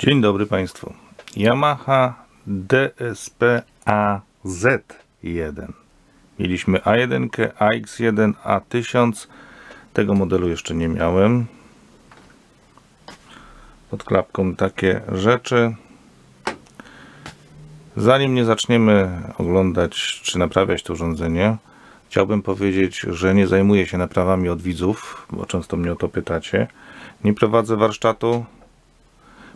Dzień dobry Państwu. Yamaha DSP AZ1. Mieliśmy A1, AX1, A1000. Tego modelu jeszcze nie miałem. Pod klapką takie rzeczy. Zanim nie zaczniemy oglądać czy naprawiać to urządzenie, chciałbym powiedzieć, że nie zajmuję się naprawami od widzów, bo często mnie o to pytacie. Nie prowadzę warsztatu,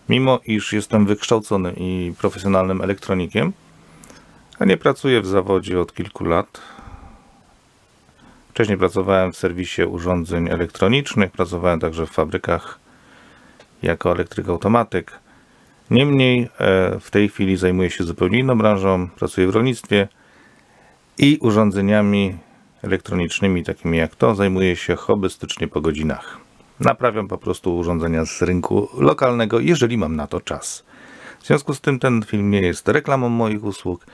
mimo iż jestem wykształconym i profesjonalnym elektronikiem, a nie pracuję w zawodzie od kilku lat. Wcześniej pracowałem w serwisie urządzeń elektronicznych, pracowałem także w fabrykach jako elektryk automatyk. Niemniej e, w tej chwili zajmuję się zupełnie inną branżą, pracuję w rolnictwie i urządzeniami elektronicznymi takimi jak to zajmuję się hobbystycznie po godzinach. Naprawiam po prostu urządzenia z rynku lokalnego, jeżeli mam na to czas. W związku z tym ten film nie jest reklamą moich usług,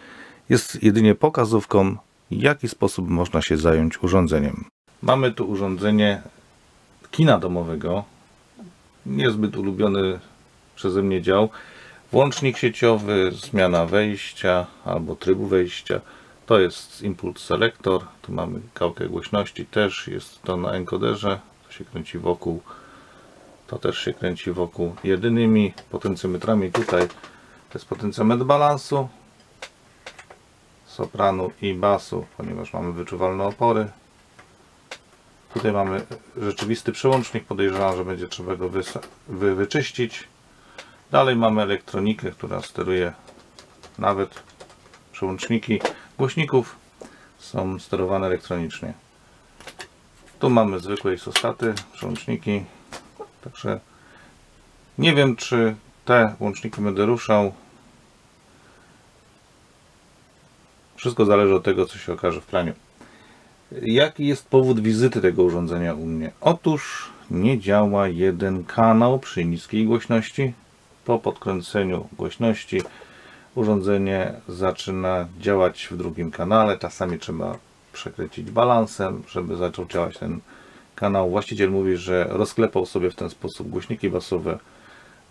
jest jedynie pokazówką, w jaki sposób można się zająć urządzeniem. Mamy tu urządzenie kina domowego, niezbyt ulubiony przeze mnie dział. Włącznik sieciowy, zmiana wejścia albo trybu wejścia. To jest Impulse Selector. Tu mamy kałkę głośności, też jest to na encoderze. Się kręci wokół. To też się kręci wokół. Jedynymi potencjometrami tutaj jest potencjometr balansu, sopranu i basu, ponieważ mamy wyczuwalne opory. Tutaj mamy rzeczywisty przełącznik. Podejrzewam, że będzie trzeba go wy wyczyścić. Dalej mamy elektronikę, która steruje nawet przełączniki głośników są sterowane elektronicznie. Tu mamy zwykłe isostaty, przełączniki. Także nie wiem, czy te łączniki będę ruszał. Wszystko zależy od tego, co się okaże w planie. Jaki jest powód wizyty tego urządzenia u mnie? Otóż nie działa jeden kanał przy niskiej głośności. Po podkręceniu głośności urządzenie zaczyna działać w drugim kanale. Czasami trzeba przekręcić balansem, żeby zaczął działać ten kanał. Właściciel mówi, że rozklepał sobie w ten sposób głośniki basowe,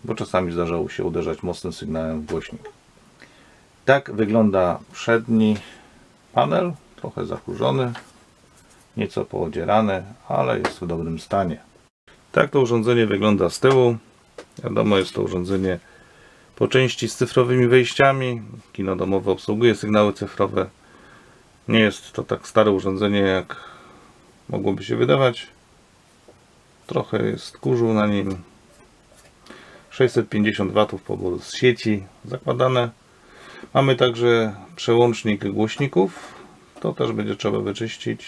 bo czasami zdarzało się uderzać mocnym sygnałem w głośnik. Tak wygląda przedni panel, trochę zakurzony, nieco poodzierany, ale jest w dobrym stanie. Tak to urządzenie wygląda z tyłu. Wiadomo, jest to urządzenie po części z cyfrowymi wejściami. Kino domowe obsługuje sygnały cyfrowe. Nie jest to tak stare urządzenie, jak mogłoby się wydawać. Trochę jest kurzu na nim. 650 W poboru z sieci zakładane. Mamy także przełącznik głośników. To też będzie trzeba wyczyścić.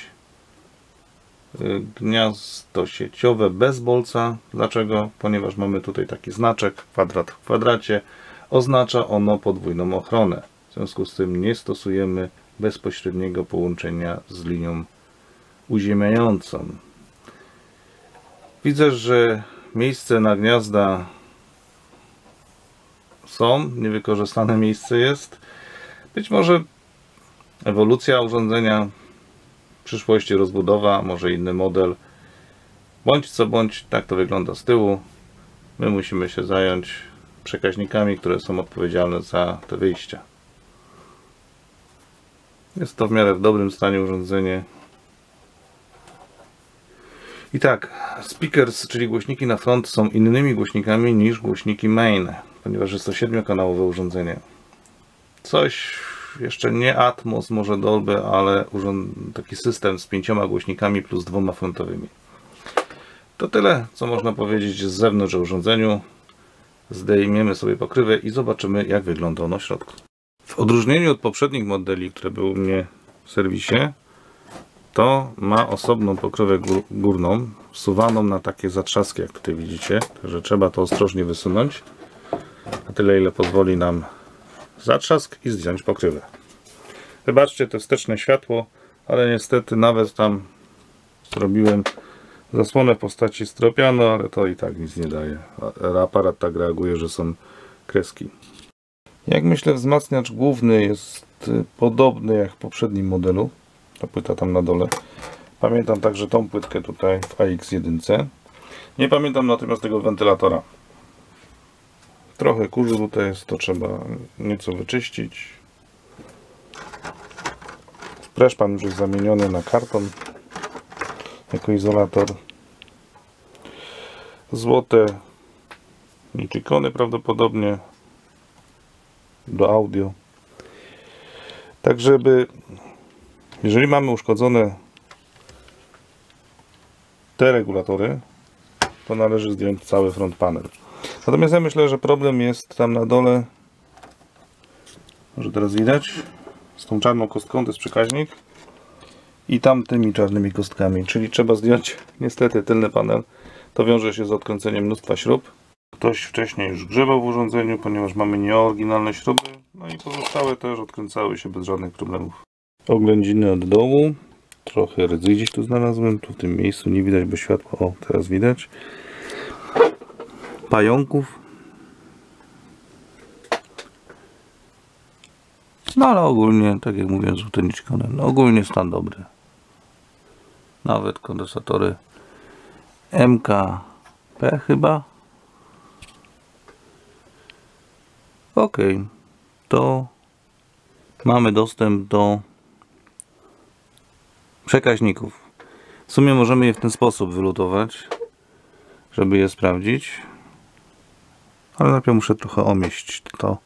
Gniazdo sieciowe bez bolca. Dlaczego? Ponieważ mamy tutaj taki znaczek, kwadrat w kwadracie. Oznacza ono podwójną ochronę. W związku z tym nie stosujemy bezpośredniego połączenia z linią uziemiającą. Widzę, że miejsce na gniazda są, niewykorzystane miejsce jest. Być może ewolucja urządzenia, w przyszłości rozbudowa, może inny model. Bądź co bądź, tak to wygląda z tyłu. My musimy się zająć przekaźnikami, które są odpowiedzialne za te wyjścia. Jest to w miarę w dobrym stanie urządzenie. I tak, speakers, czyli głośniki na front są innymi głośnikami niż głośniki main, ponieważ jest to siedmiokanałowe urządzenie. Coś jeszcze nie Atmos, może Dolby, ale taki system z pięcioma głośnikami plus dwoma frontowymi. To tyle, co można powiedzieć z zewnątrz o urządzeniu. Zdejmiemy sobie pokrywę i zobaczymy, jak wygląda ono w środku. W odróżnieniu od poprzednich modeli, które były u mnie w serwisie, to ma osobną pokrywę górną, wsuwaną na takie zatrzaski, jak tutaj widzicie, że trzeba to ostrożnie wysunąć, na tyle ile pozwoli nam zatrzask i zdjąć pokrywę. Wybaczcie te wsteczne światło, ale niestety nawet tam zrobiłem zasłonę w postaci stropianu, ale to i tak nic nie daje. Aparat tak reaguje, że są kreski. Jak myślę wzmacniacz główny jest y, podobny jak w poprzednim modelu. Ta płyta tam na dole. Pamiętam także tą płytkę tutaj w AX1. Nie pamiętam natomiast tego wentylatora. Trochę kurzu tutaj jest, to trzeba nieco wyczyścić. Preszpan już jest zamieniony na karton jako izolator. Złote nikony prawdopodobnie do audio. Tak żeby jeżeli mamy uszkodzone te regulatory, to należy zdjąć cały front panel. Natomiast ja myślę, że problem jest tam na dole, może teraz widać, z tą czarną kostką, to jest przekaźnik i tamtymi czarnymi kostkami, czyli trzeba zdjąć niestety tylny panel. To wiąże się z odkręceniem mnóstwa śrub. Ktoś wcześniej już grzebał w urządzeniu, ponieważ mamy nieoryginalne śruby, no i pozostałe też odkręcały się bez żadnych problemów. Oględziny od dołu. Trochę rdzy gdzieś tu znalazłem. Tu w tym miejscu nie widać, bo światło. O, teraz widać. Pająków. No ale ogólnie, tak jak mówiłem, żółte niczkone. No ogólnie stan dobry. Nawet kondensatory MKP chyba. Ok, to mamy dostęp do przekaźników. W sumie możemy je w ten sposób wylutować, żeby je sprawdzić. Ale najpierw muszę trochę omieścić to.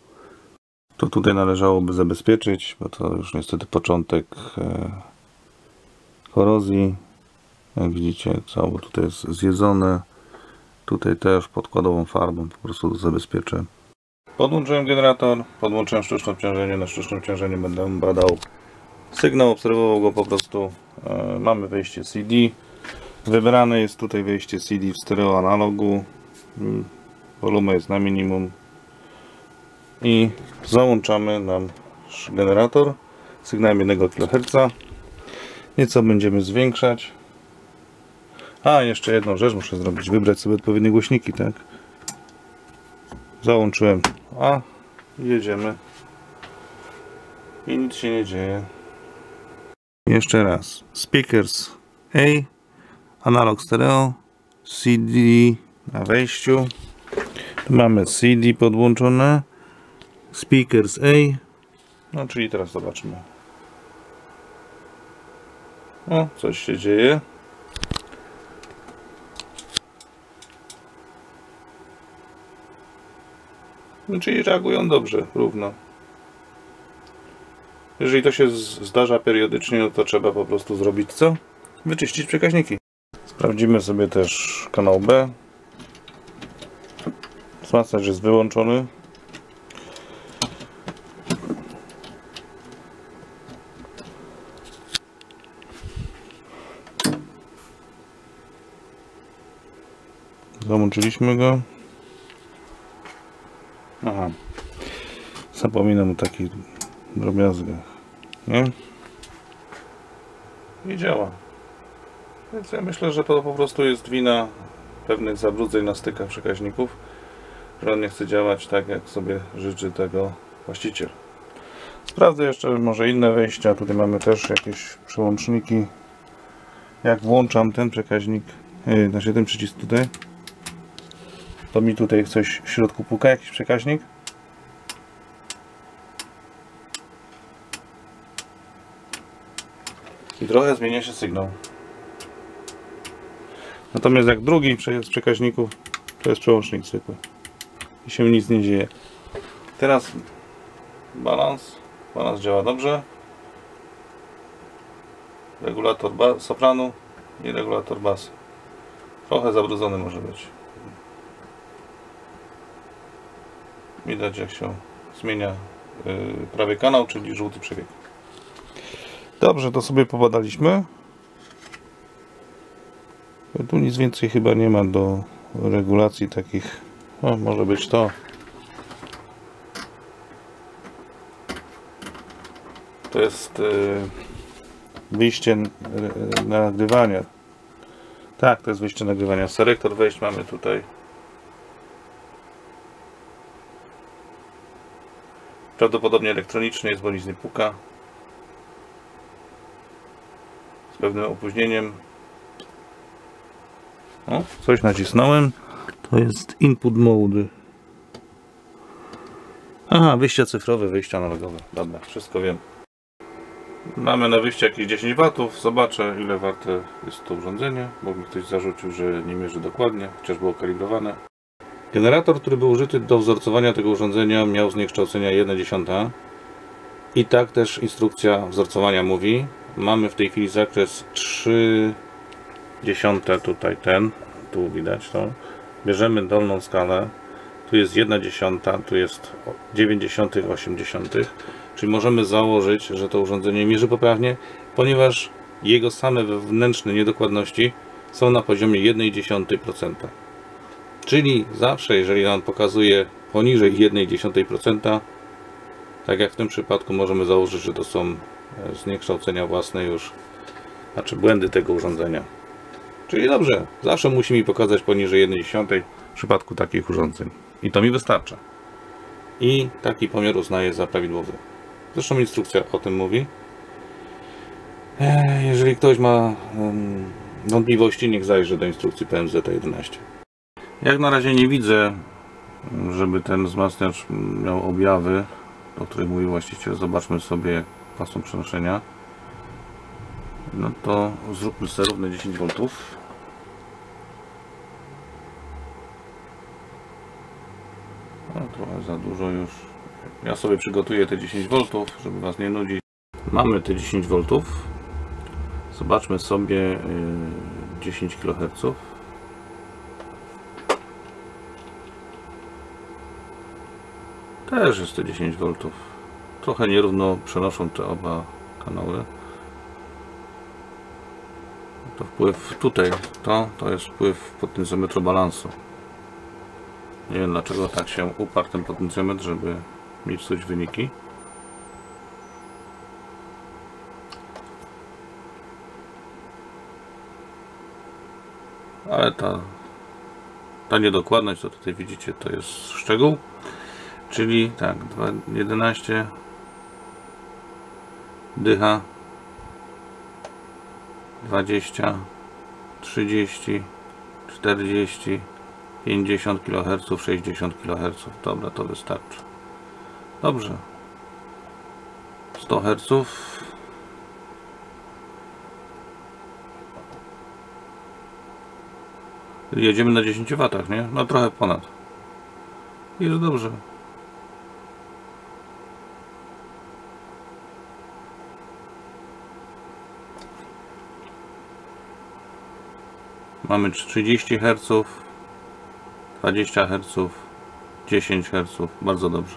To tutaj należałoby zabezpieczyć, bo to już niestety początek e, korozji. Jak widzicie, cało tutaj jest zjedzone. Tutaj też podkładową farbą po prostu zabezpieczę. Podłączyłem generator, podłączyłem sztuczne obciążenie. Na sztucznym obciążeniu będę badał sygnał, obserwował go po prostu. E, mamy wejście CD. Wybrane jest tutaj wejście CD w stereo analogu. Mm, Wolumen jest na minimum. I załączamy nam generator sygnałem 1 kHz. Nieco będziemy zwiększać. A, jeszcze jedną rzecz muszę zrobić. Wybrać sobie odpowiednie głośniki, tak? Załączyłem A. Jedziemy. I nic się nie dzieje. Jeszcze raz. Speakers A, analog stereo, CD na wejściu. Tu mamy CD podłączone, speakers A. No, czyli teraz zobaczmy. O, coś się dzieje. No, czyli reagują dobrze, równo. Jeżeli to się zdarza periodycznie, no to trzeba po prostu zrobić co? Wyczyścić przekaźniki. Sprawdzimy sobie też kanał B. Wzmacniacz jest wyłączony. Załączyliśmy go. Aha. Zapominam o takich drobiazgach. Nie? I działa. Więc ja myślę, że to po prostu jest wina pewnych zabrudzeń na stykach przekaźników, że on nie chce działać tak, jak sobie życzy tego właściciel. Sprawdzę jeszcze może inne wejścia. Tutaj mamy też jakieś przełączniki. Jak włączam ten przekaźnik, yy, znaczy ten przycisk tutaj, to mi tutaj coś w środku puka, jakiś przekaźnik. i trochę zmienia się sygnał. Natomiast jak drugi z przekaźników to jest przełącznik zwykły i się nic nie dzieje. Teraz balans. Balans działa dobrze. Regulator sopranu i regulator basu. Trochę zabrudzony może być. Widać jak się zmienia yy, prawy kanał, czyli żółty przebieg. Dobrze, to sobie pobadaliśmy. Tu nic więcej chyba nie ma do regulacji takich. O, może być to. To jest yy, wyjście na nagrywania. Tak, to jest wyjście nagrywania. Selektor wejść mamy tutaj. Prawdopodobnie elektroniczny jest, bo nic nie puka z pewnym opóźnieniem. O, coś nacisnąłem. To jest input mode. Aha, wyjście cyfrowe, wyjście analogowe. Dobra, wszystko wiem. Mamy na wyjście jakieś 10 watów. Zobaczę ile warte jest to urządzenie, bo mi ktoś zarzucił, że nie mierzy dokładnie, chociaż było kalibrowane. Generator, który był użyty do wzorcowania tego urządzenia miał zniekształcenia 1,1 i tak też instrukcja wzorcowania mówi. Mamy w tej chwili zakres 3 dziesiąte tutaj ten, tu widać to. Bierzemy dolną skalę, tu jest 1 dziesiąta, tu jest 90, 80, czyli możemy założyć, że to urządzenie mierzy poprawnie, ponieważ jego same wewnętrzne niedokładności są na poziomie 1,1%. Czyli zawsze, jeżeli nam pokazuje poniżej 1,1%, tak jak w tym przypadku możemy założyć, że to są e, zniekształcenia własne już, znaczy błędy tego urządzenia. Czyli dobrze, zawsze musi mi pokazać poniżej 1,1 w przypadku takich urządzeń. I to mi wystarcza. I taki pomiar uznaję za prawidłowy. Zresztą instrukcja o tym mówi. E, jeżeli ktoś ma wątpliwości, niech zajrzy do instrukcji PMZ-11. Jak na razie nie widzę, żeby ten wzmacniacz miał objawy, o których mówi właściciel. Zobaczmy sobie, jak pasą przenoszenia. No to zróbmy sobie równe 10 V. No trochę za dużo już. Ja sobie przygotuję te 10 V, żeby Was nie nudzić. Mamy te 10 V. Zobaczmy sobie 10 kHz. Też jest to 10 V. Trochę nierówno przenoszą te oba kanały. To wpływ tutaj, to, to jest wpływ potencjometru balansu. Nie wiem dlaczego tak się uparł ten potencjometr, żeby mieć coś wyniki. Ale ta, ta niedokładność, co tutaj widzicie, to jest szczegół. Czyli tak, 11 dycha. 20 30 40 50 kHz 60 kHz dobra to wystarczy. Dobrze. 100 Hz jedziemy na 10 W nie? no trochę ponad. Jest dobrze Mamy 30 Hz, 20 Hz, 10 Hz. Bardzo dobrze.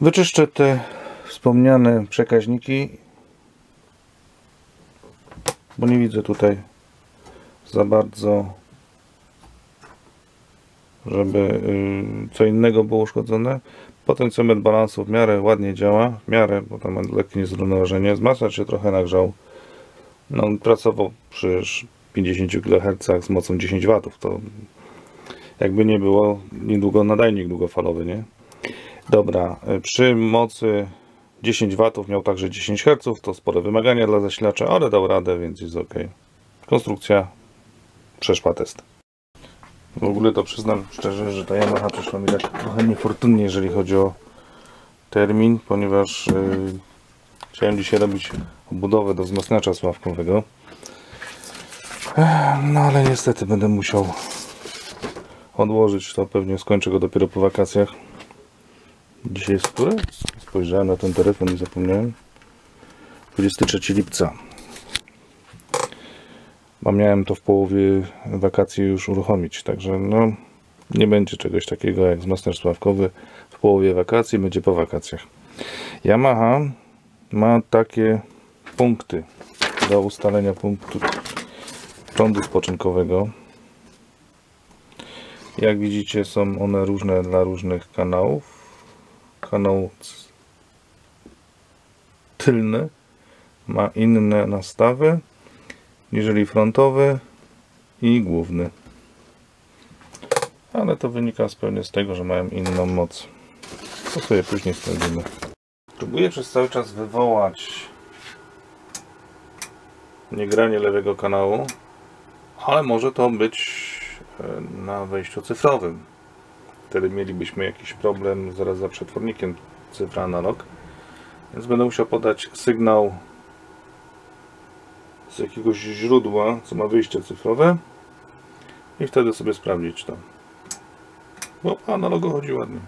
Wyczyszczę te wspomniane przekaźniki, bo nie widzę tutaj za bardzo, żeby y, co innego było uszkodzone. Potencjometr balansu w miarę ładnie działa, w miarę, bo tam lekkie niezrównoważenie. Zmaszacz się trochę nagrzał. No, pracował przy 50 kHz z mocą 10 W. To jakby nie było, niedługo nadajnik długofalowy, nie? Dobra, przy mocy 10 W miał także 10 Hz, to spore wymagania dla zasilacza, ale dał radę, więc jest ok. Konstrukcja przeszła test. W ogóle to przyznam szczerze, że ta Yamaha przeszła mi tak trochę niefortunnie, jeżeli chodzi o termin, ponieważ yy, chciałem dzisiaj robić obudowę do wzmacniacza sławkowego. No ale niestety będę musiał odłożyć to, pewnie skończę go dopiero po wakacjach. Dzisiaj jest które? Spojrzałem na ten telefon i zapomniałem. 23 lipca. Bo miałem to w połowie wakacji już uruchomić, także no nie będzie czegoś takiego jak wzmacniacz sławkowy w połowie wakacji, będzie po wakacjach. Yamaha ma takie punkty do ustalenia punktu prądu spoczynkowego. Jak widzicie są one różne dla różnych kanałów. Kanał tylny ma inne nastawy niżeli frontowy i główny. Ale to wynika zupełnie z tego, że mają inną moc. To sobie później sprawdzimy. Próbuję przez cały czas wywołać niegranie lewego kanału ale może to być e, na wejściu cyfrowym. Wtedy mielibyśmy jakiś problem zaraz za przetwornikiem cyfra analog. Więc będę musiał podać sygnał z jakiegoś źródła, co ma wyjście cyfrowe i wtedy sobie sprawdzić to. Bo analogo chodzi ładnie.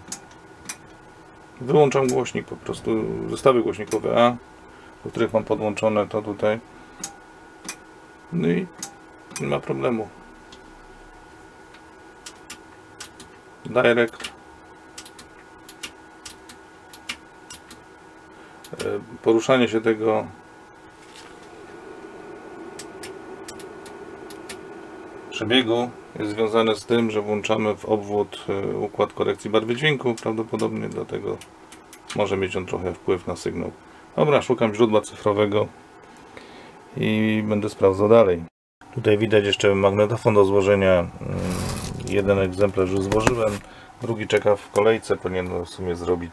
Wyłączam głośnik po prostu, zestawy głośnikowe A, do których mam podłączone to tutaj. No i nie ma problemu. Direct. E, Poruszanie się tego przebiegu jest związane z tym, że włączamy w obwód e, układ korekcji barwy dźwięku. Prawdopodobnie dlatego może mieć on trochę wpływ na sygnał. Dobra, szukam źródła cyfrowego i będę sprawdzał dalej. Tutaj widać jeszcze magnetofon do złożenia. Mm, Jeden egzemplarz już złożyłem, drugi czeka w kolejce. Powinienem w sumie zrobić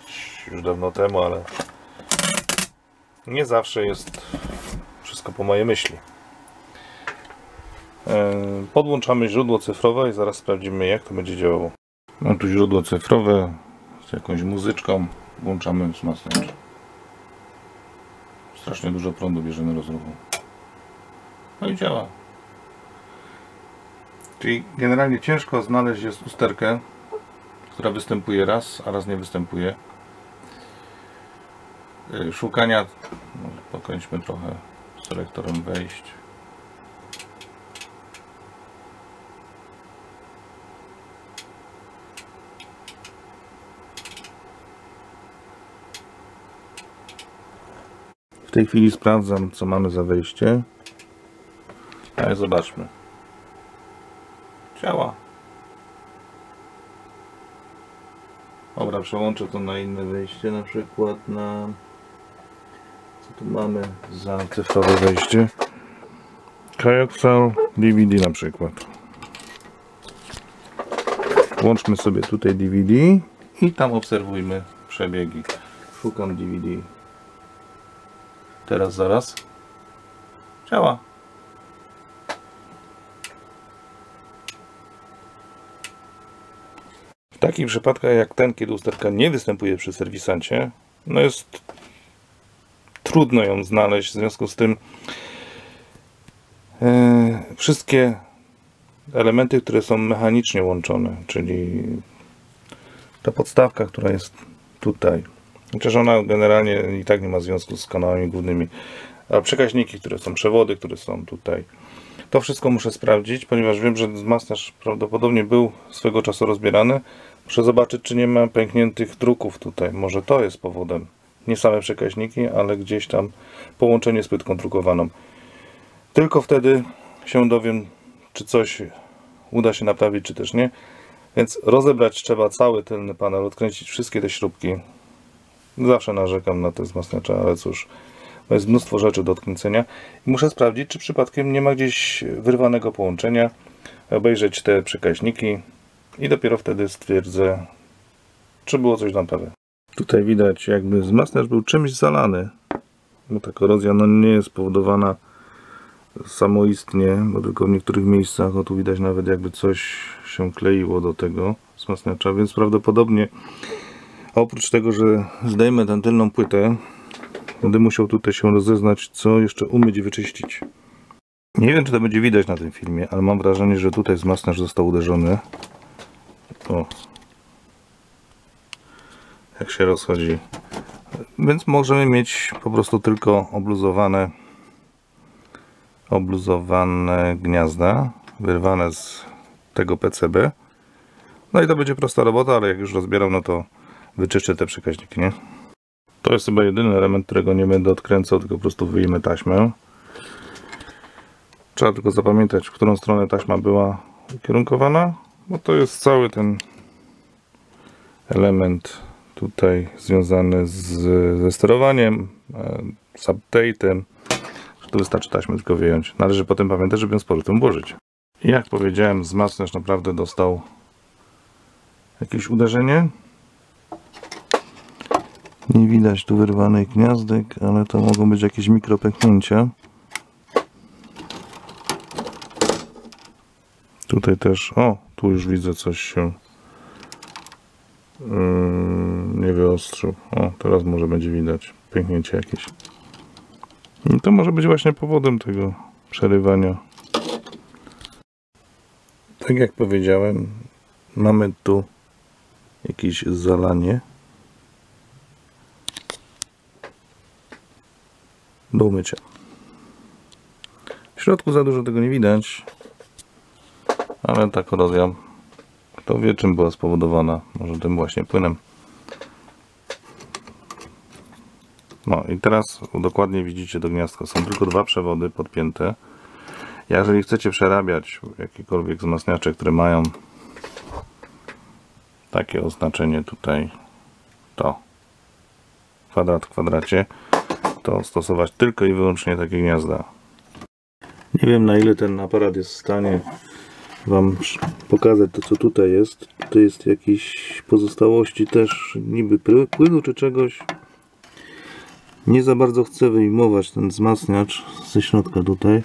już dawno temu, ale nie zawsze jest wszystko po mojej myśli. E, Podłączamy źródło cyfrowe i zaraz sprawdzimy jak to będzie działało. Mam tu źródło cyfrowe z jakąś muzyczką. Włączamy wzmacniacz. Strasznie dużo prądu bierzemy rozruchu. No i działa. Czyli generalnie ciężko znaleźć jest usterkę, która występuje raz, a raz nie występuje. Y, Szukania, no, pokończmy trochę selektorem wejść. W tej chwili sprawdzam, co mamy za wejście. Ale zobaczmy. Działa. Dobra, przełączę to na inne wejście, na przykład na... Co tu mamy za cyfrowe wejście? Kajaksal DVD na przykład. Włączmy sobie tutaj DVD i tam obserwujmy przebiegi. Szukam DVD. Teraz, zaraz. Działa. Takich przypadkach jak ten, kiedy usterka nie występuje przy serwisancie, no jest trudno ją znaleźć, w związku z tym e, wszystkie elementy, które są mechanicznie łączone, czyli ta podstawka, która jest tutaj, chociaż ona generalnie i tak nie ma związku z kanałami głównymi, a przekaźniki, które są przewody, które są tutaj, to wszystko muszę sprawdzić, ponieważ wiem, że wzmacniacz prawdopodobnie był swego czasu rozbierany. Muszę zobaczyć, czy nie ma pękniętych druków tutaj. Może to jest powodem. Nie same przekaźniki, ale gdzieś tam połączenie z płytką drukowaną. Tylko wtedy się dowiem, czy coś uda się naprawić, czy też nie. Więc rozebrać trzeba cały tylny panel, odkręcić wszystkie te śrubki. Zawsze narzekam na te wzmacniacze, ale cóż, bo jest mnóstwo rzeczy do odkręcenia. I muszę sprawdzić, czy przypadkiem nie ma gdzieś wyrwanego połączenia, obejrzeć te przekaźniki i dopiero wtedy stwierdzę, czy było coś naprawdę. Tutaj widać, jakby wzmacniacz był czymś zalany. Bo ta korozja no, nie jest spowodowana samoistnie, bo tylko w niektórych miejscach, o tu widać nawet jakby coś się kleiło do tego wzmacniacza, więc prawdopodobnie oprócz tego, że zdejmę tę tylną płytę, Będę musiał tutaj się rozeznać, co jeszcze umyć i wyczyścić. Nie wiem, czy to będzie widać na tym filmie, ale mam wrażenie, że tutaj wzmacniacz został uderzony. O. Jak się rozchodzi. Więc możemy mieć po prostu tylko obluzowane obluzowane gniazda, wyrwane z tego PCB. No i to będzie prosta robota, ale jak już rozbieram, no to wyczyszczę te przekaźniki, nie? To jest chyba jedyny element, którego nie będę odkręcał, tylko po prostu wyjmę taśmę. Trzeba tylko zapamiętać, w którą stronę taśma była ukierunkowana, bo to jest cały ten element tutaj związany z, ze sterowaniem, e, z update'em. To wystarczy taśmę tylko wyjąć. Należy potem pamiętać, żeby ją z powrotem włożyć. I jak powiedziałem, wzmacniacz naprawdę dostał jakieś uderzenie. Nie widać tu wyrwanych gniazdek, ale to mogą być jakieś mikropęknięcia. Tutaj też, o, tu już widzę coś się yy, nie wyostrzył. O, teraz może będzie widać pęknięcie jakieś. I to może być właśnie powodem tego przerywania. Tak jak powiedziałem, mamy tu jakieś zalanie. Do umycia. W środku za dużo tego nie widać, ale ta korozja, kto wie czym była spowodowana, może tym właśnie płynem. No i teraz dokładnie widzicie do gniazdka. Są tylko dwa przewody podpięte. Jeżeli chcecie przerabiać jakiekolwiek wzmacniacze, które mają takie oznaczenie tutaj, to kwadrat w kwadracie, to stosować tylko i wyłącznie takie gniazda. Nie wiem na ile ten aparat jest w stanie Wam pokazać to co tutaj jest. To jest jakieś pozostałości też niby płynu czy czegoś. Nie za bardzo chcę wyjmować ten wzmacniacz ze środka tutaj,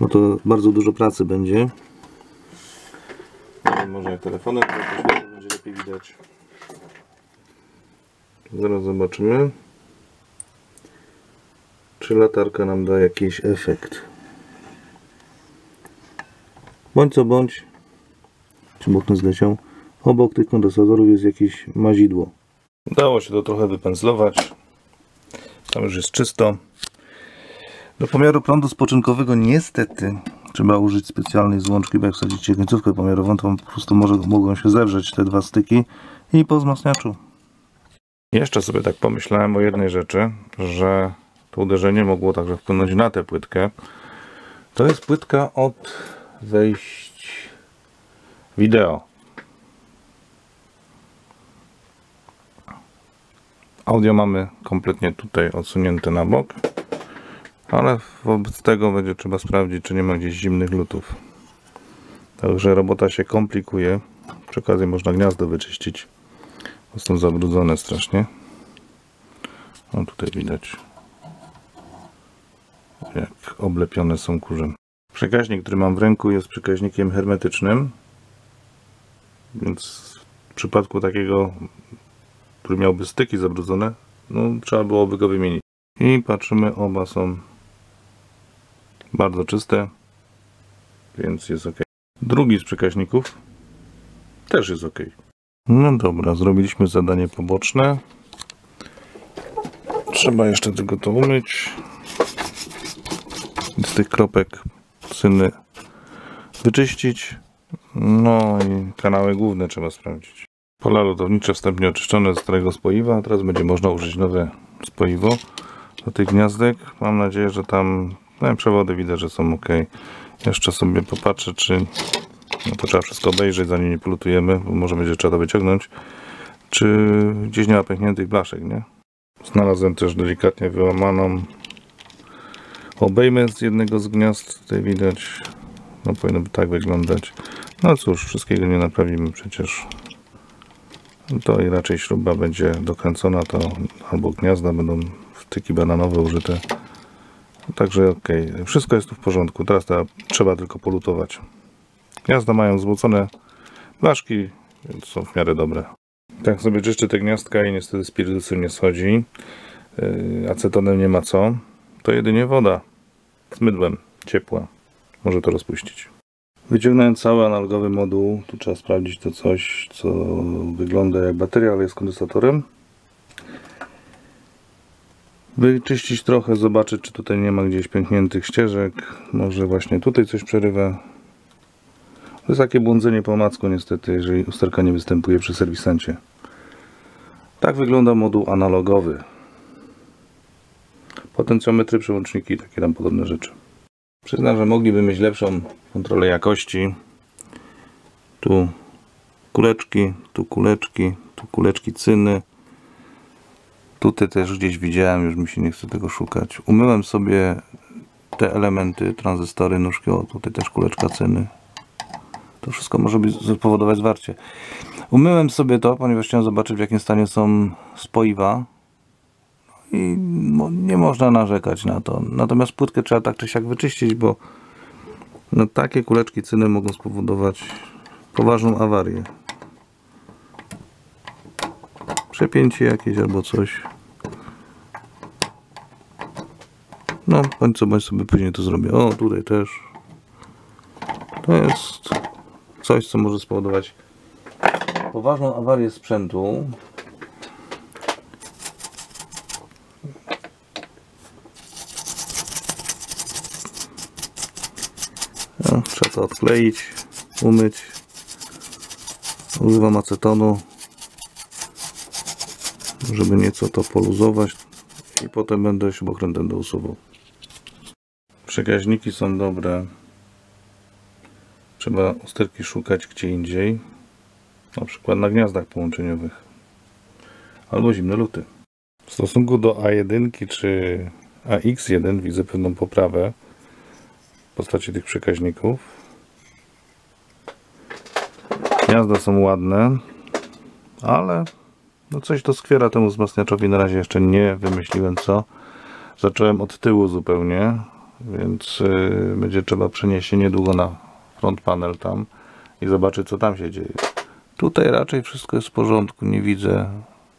bo to bardzo dużo pracy będzie. Może jak telefonem to będzie lepiej widać. Zaraz zobaczymy, czy latarka nam da jakiś efekt. Bądź co bądź, czy bokny zleciał, obok tych kondensatorów jest jakieś mazidło. Udało się to trochę wypędzlować. Tam już jest czysto. Do pomiaru prądu spoczynkowego niestety trzeba użyć specjalnej złączki, bo jak wsadzicie końcówkę pomiarową, to po prostu może, mogą się zewrzeć te dwa styki i po wzmacniaczu. Jeszcze sobie tak pomyślałem o jednej rzeczy, że to uderzenie mogło także wpłynąć na tę płytkę. To jest płytka od wejść wideo. Audio mamy kompletnie tutaj odsunięte na bok, ale wobec tego będzie trzeba sprawdzić, czy nie ma gdzieś zimnych lutów. Także robota się komplikuje. Przy okazji można gniazdo wyczyścić, bo są zabrudzone strasznie. No tutaj widać, jak oblepione są kurzem. Przekaźnik, który mam w ręku jest przekaźnikiem hermetycznym, więc w przypadku takiego który miałby styki zabrudzone, no trzeba byłoby go wymienić. I patrzymy, oba są bardzo czyste, więc jest ok. Drugi z przekaźników też jest ok. No dobra, zrobiliśmy zadanie poboczne. Trzeba jeszcze tylko to umyć. Z tych kropek cyny wyczyścić. No i kanały główne trzeba sprawdzić. Pola lodownicze wstępnie oczyszczone z starego spoiwa, teraz będzie można użyć nowe spoiwo do tych gniazdek. Mam nadzieję, że tam no, przewody widzę, że są ok. Jeszcze sobie popatrzę, czy no to trzeba wszystko obejrzeć, zanim nie polutujemy, bo może będzie trzeba to wyciągnąć. Czy gdzieś nie ma pękniętych blaszek, nie? Znalazłem też delikatnie wyłamaną obejmę z jednego z gniazd. Tutaj widać, no powinno by tak wyglądać. No cóż, wszystkiego nie naprawimy przecież to i raczej śruba będzie dokręcona, to albo gniazda będą wtyki bananowe użyte. Także ok, wszystko jest tu w porządku. Teraz to trzeba tylko polutować. Gniazda mają złocone blaszki, więc są w miarę dobre. Tak sobie czyszczę te gniazdka i niestety spirytusem nie schodzi. Yy, acetonem nie ma co. To jedynie woda z mydłem, ciepła. Może to rozpuścić. Wyciągnąłem cały analogowy moduł. Tu trzeba sprawdzić to coś, co wygląda jak bateria, ale jest kondensatorem. Wyczyścić trochę, zobaczyć czy tutaj nie ma gdzieś pękniętych ścieżek. Może właśnie tutaj coś przerywa. To jest takie błądzenie po macku niestety, jeżeli usterka nie występuje przy serwisancie. Tak wygląda moduł analogowy. Potencjometry, przełączniki, takie tam podobne rzeczy. Przyznam, że mogliby mieć lepszą kontrolę jakości. Tu kuleczki, tu kuleczki, tu kuleczki cyny. Tutaj też gdzieś widziałem, już mi się nie chce tego szukać. Umyłem sobie te elementy, tranzystory, nóżki, o tutaj też kuleczka cyny. To wszystko może być, spowodować zwarcie. Umyłem sobie to, ponieważ chciałem zobaczyć w jakim stanie są spoiwa i nie można narzekać na to. Natomiast płytkę trzeba tak czy siak wyczyścić, bo no, takie kuleczki cyny mogą spowodować poważną awarię. przepięcie jakieś albo coś. No, bądź co bądź sobie później to zrobię. O, tutaj też. To jest coś, co może spowodować poważną awarię sprzętu. Trzeba to odkleić, umyć. Używam acetonu, żeby nieco to poluzować i potem będę śrubokrętem to usuwał. Przekaźniki są dobre. Trzeba usterki szukać gdzie indziej. Na przykład na gniazdach połączeniowych. Albo zimne luty. W stosunku do A1 czy AX1 widzę pewną poprawę w postaci tych przekaźników. Gniazda są ładne, ale no coś to skwiera temu wzmacniaczowi. Na razie jeszcze nie wymyśliłem co. Zacząłem od tyłu zupełnie, więc yy, będzie trzeba przenieść się niedługo na front panel tam i zobaczyć co tam się dzieje. Tutaj raczej wszystko jest w porządku, nie widzę.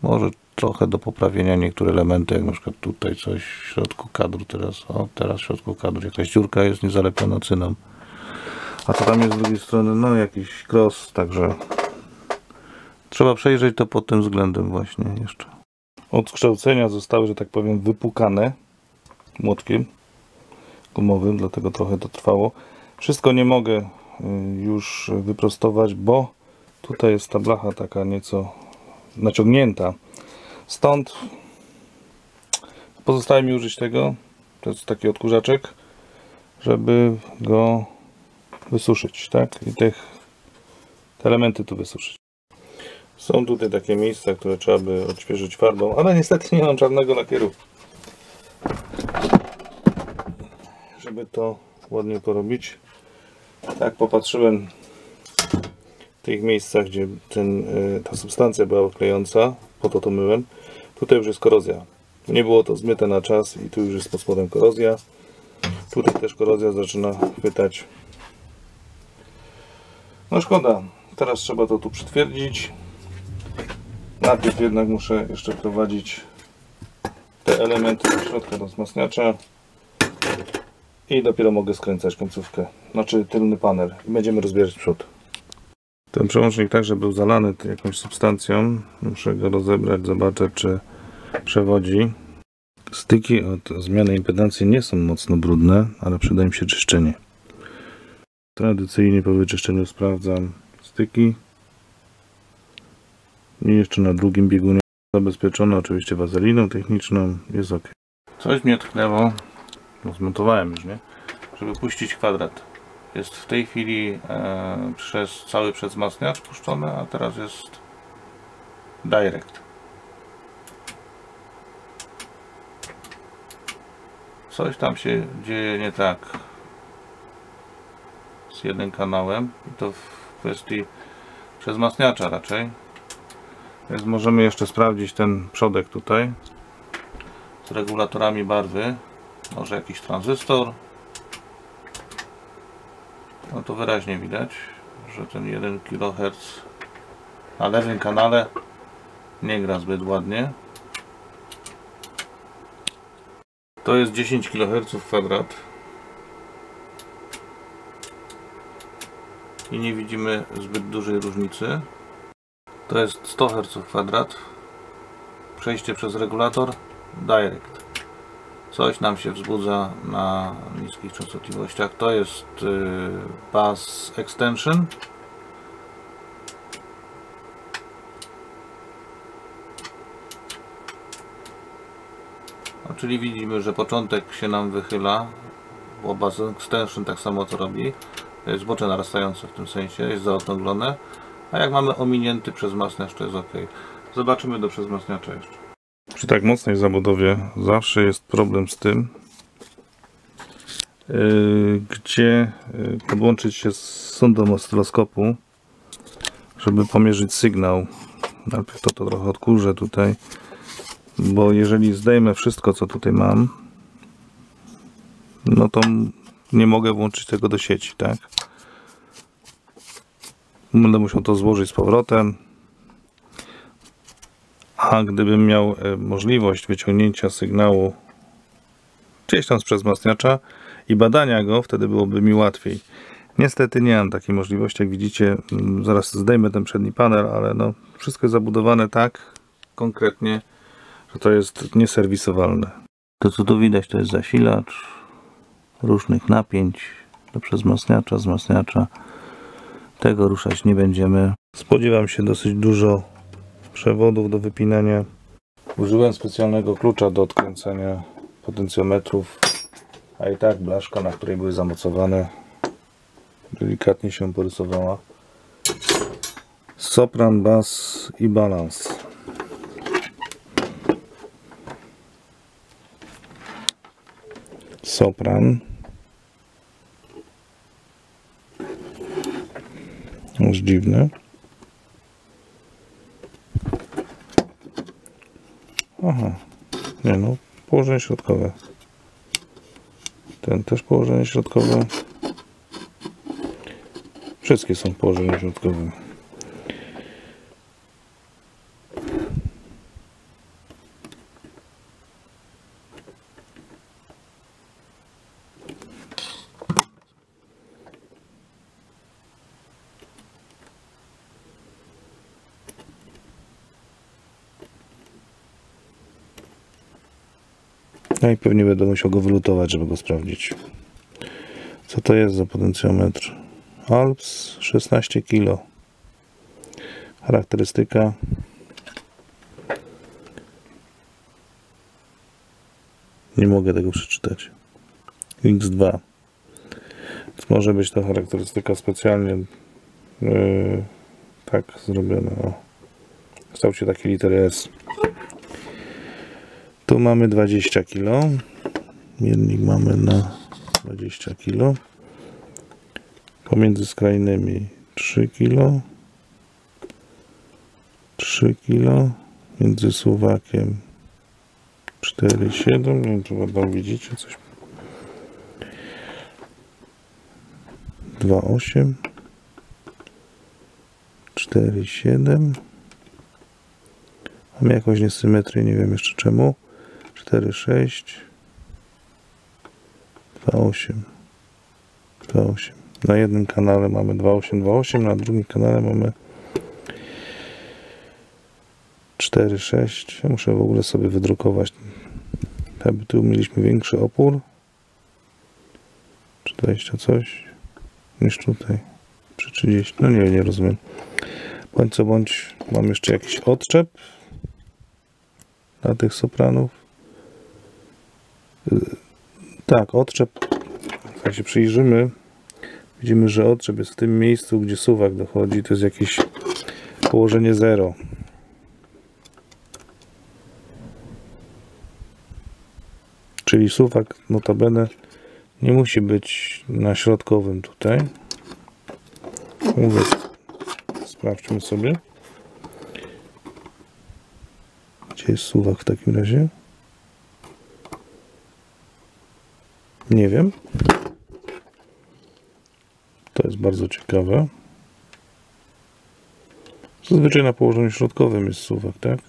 Może trochę do poprawienia niektóre elementy, jak na przykład tutaj coś w środku kadru teraz. O, teraz w środku kadru jakaś dziurka jest niezalepiona cyną. A co tam jest z drugiej strony? No jakiś cross, także trzeba przejrzeć to pod tym względem właśnie jeszcze. Od kształcenia zostały, że tak powiem, wypukane młotkiem gumowym, dlatego trochę to trwało. Wszystko nie mogę y, już wyprostować, bo tutaj jest ta blacha taka nieco naciągnięta. Stąd pozostaje mi użyć tego, to jest taki odkurzaczek, żeby go wysuszyć, tak? I tych, te elementy tu wysuszyć. Są tutaj takie miejsca, które trzeba by odświeżyć farbą, ale niestety nie mam czarnego lakieru. Żeby to ładnie porobić. Tak popatrzyłem tych miejscach, gdzie ten, y, ta substancja była klejąca, po to to myłem. Tutaj już jest korozja. Nie było to zmyte na czas i tu już jest pod spodem korozja. Tutaj też korozja zaczyna chwytać. No szkoda. Teraz trzeba to tu przytwierdzić. Najpierw jednak muszę jeszcze wprowadzić te elementy do środka do wzmacniacza i dopiero mogę skręcać końcówkę, znaczy tylny panel i będziemy rozbierać przód. Ten przełącznik także był zalany jakąś substancją. Muszę go rozebrać, zobaczę czy przewodzi. Styki od zmiany impedancji nie są mocno brudne, ale przyda im się czyszczenie. Tradycyjnie po wyczyszczeniu sprawdzam styki. I jeszcze na drugim biegunie zabezpieczone oczywiście wazeliną techniczną. Jest ok. Coś mnie tknęło. No, zmontowałem już, nie? Żeby puścić kwadrat. Jest w tej chwili e, przez cały przedwzmacniacz puszczony, a teraz jest direct. Coś tam się dzieje nie tak z jednym kanałem i to w kwestii przezmacniacza raczej. Więc możemy jeszcze sprawdzić ten przodek tutaj z regulatorami barwy. Może jakiś tranzystor. No to wyraźnie widać, że ten 1 kHz na lewym kanale nie gra zbyt ładnie. To jest 10 kHz kwadrat. I nie widzimy zbyt dużej różnicy. To jest 100 Hz kwadrat. Przejście przez regulator direct. Coś nam się wzbudza na niskich częstotliwościach. To jest y, bus extension. No, czyli widzimy, że początek się nam wychyla, bo bus extension tak samo to robi. To jest zbocze narastające w tym sensie, jest zaokrąglone. A jak mamy ominięty przez wzmacniacz, to jest ok. Zobaczymy do przezmacniacza jeszcze. Przy tak mocnej zabudowie zawsze jest problem z tym, yy, gdzie yy, podłączyć się z sondą oscyloskopu, żeby pomierzyć sygnał. Najpierw to, to trochę odkurzę tutaj, bo jeżeli zdejmę wszystko, co tutaj mam, no to nie mogę włączyć tego do sieci, tak? Będę musiał to złożyć z powrotem. A gdybym miał e, możliwość wyciągnięcia sygnału gdzieś tam z wzmacniacza i badania go, wtedy byłoby mi łatwiej. Niestety nie mam takiej możliwości, jak widzicie, mm, zaraz zdejmę ten przedni panel, ale no, wszystko jest zabudowane tak konkretnie, że to jest nieserwisowalne. To co tu widać to jest zasilacz różnych napięć do przezmacniacza, wzmacniacza. Tego ruszać nie będziemy. Spodziewam się dosyć dużo przewodów do wypinania. Użyłem specjalnego klucza do odkręcania potencjometrów, a i tak blaszka, na której były zamocowane, delikatnie się porysowała. Sopran, bas i balans. Sopran. Już dziwne. Aha. Nie no, położenie środkowe. Ten też położenie środkowe. Wszystkie są w położeniu No i pewnie będę musiał go wylutować, żeby go sprawdzić. Co to jest za potencjometr? Alps 16 kg. Charakterystyka. Nie mogę tego przeczytać. X2. Więc może być to charakterystyka specjalnie yy, tak zrobiona. O. W kształcie takiej litery S. Tu mamy 20 kg. Miernik mamy na 20 kg. Pomiędzy skrajnymi 3 kg. 3 kg. Między suwakiem 4,7. Nie wiem, czy tam widzicie coś. 2,8. 4,7. Mamy jakąś niesymetrię, nie wiem jeszcze czemu. 4,6 2,8 2,8 na jednym kanale mamy 2,8 2,8 na drugim kanale mamy 4,6 ja muszę w ogóle sobie wydrukować aby tu mieliśmy większy opór. Czy 20 coś? Niż tutaj. Przy 30 no nie, nie rozumiem. Bądź co bądź mam jeszcze jakiś odczep dla tych sopranów tak, odczep, jak się przyjrzymy, widzimy, że odczep jest w tym miejscu, gdzie suwak dochodzi, to jest jakieś położenie 0. Czyli suwak notabene nie musi być na środkowym tutaj. Mówię, sprawdźmy sobie. Gdzie jest suwak w takim razie? Nie wiem. To jest bardzo ciekawe. Zazwyczaj na położeniu środkowym jest suwak, tak?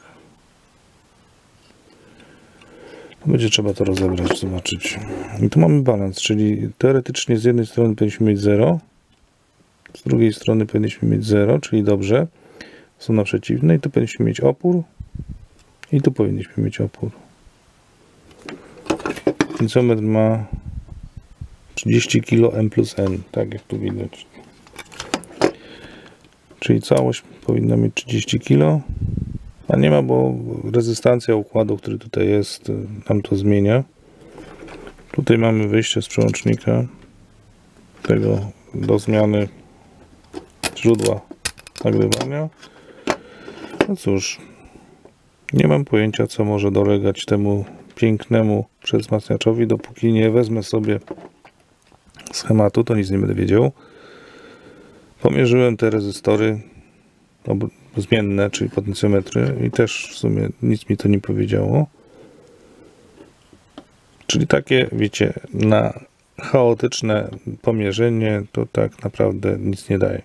No będzie trzeba to rozebrać, zobaczyć. I tu mamy balans, czyli teoretycznie z jednej strony powinniśmy mieć 0, z drugiej strony powinniśmy mieć 0, czyli dobrze. Są na przeciwnej, tu powinniśmy mieć opór i tu powinniśmy mieć opór. Pincometr ma 30 kg M plus N, tak jak tu widać. Czyli całość powinna mieć 30 kg, a nie ma, bo rezystancja układu, który tutaj jest, nam to zmienia. Tutaj mamy wyjście z przełącznika tego do zmiany źródła nagrywania. No cóż, nie mam pojęcia, co może dolegać temu pięknemu przezmacniaczowi, dopóki nie wezmę sobie schematu, to nic nie będę wiedział. Pomierzyłem te rezystory zmienne, czyli potencjometry i też w sumie nic mi to nie powiedziało. Czyli takie, wiecie, na chaotyczne pomierzenie to tak naprawdę nic nie daje.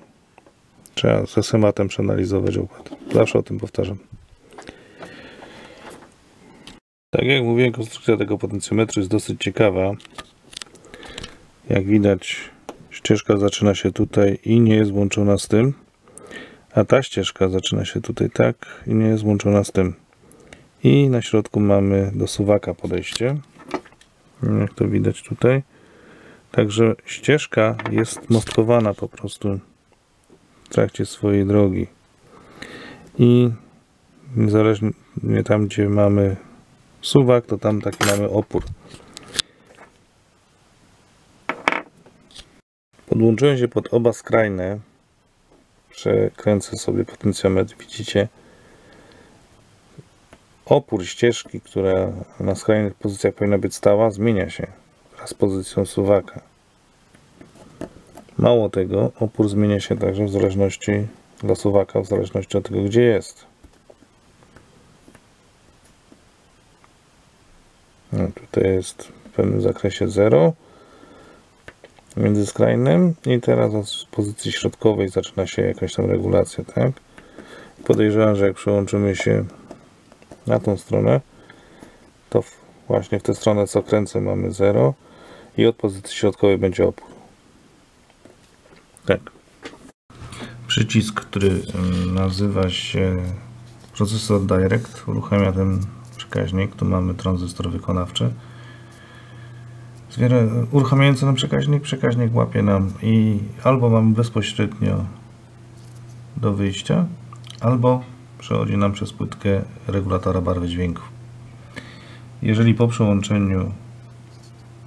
Trzeba ze schematem przeanalizować układ. Zawsze o tym powtarzam. Tak jak mówiłem, konstrukcja tego potencjometru jest dosyć ciekawa. Jak widać, ścieżka zaczyna się tutaj i nie jest włączona z tym, a ta ścieżka zaczyna się tutaj tak i nie jest włączona z tym. I na środku mamy do suwaka podejście. Jak to widać tutaj. Także ścieżka jest mostkowana po prostu w trakcie swojej drogi. I niezależnie tam, gdzie mamy suwak, to tam taki mamy opór. Podłączyłem się pod oba skrajne. Przekręcę sobie potencjometr. Widzicie opór ścieżki, która na skrajnych pozycjach powinna być stała, zmienia się wraz z pozycją suwaka. Mało tego, opór zmienia się także w zależności dla suwaka, w zależności od tego, gdzie jest. No, tutaj jest w pewnym zakresie 0 między skrajnym i teraz od pozycji środkowej zaczyna się jakaś tam regulacja, tak? Podejrzewam, że jak przełączymy się na tą stronę, to właśnie w tę stronę co kręcę mamy 0 i od pozycji środkowej będzie opór. Tak. Przycisk, który nazywa się procesor Direct, uruchamia ten przekaźnik. Tu mamy tranzystor wykonawczy. Uruchamiający nam przekaźnik, przekaźnik łapie nam i albo mamy bezpośrednio do wyjścia, albo przechodzi nam przez płytkę regulatora barwy dźwięku. Jeżeli po przełączeniu